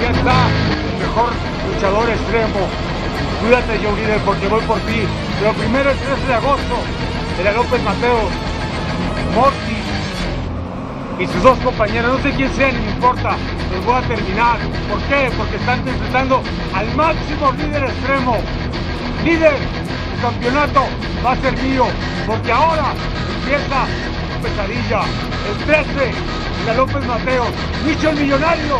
ya está el mejor luchador extremo. Cuídate, Joe Líder, porque voy por ti. Pero primero el 13 de agosto, era López Mateo, Morty y sus dos compañeros, no sé quién sean ni me importa, los voy a terminar. ¿Por qué? Porque están enfrentando al máximo líder extremo. Líder, el campeonato va a ser mío, porque ahora empieza tu pesadilla. El 13 de López Mateo, Micho el Millonario.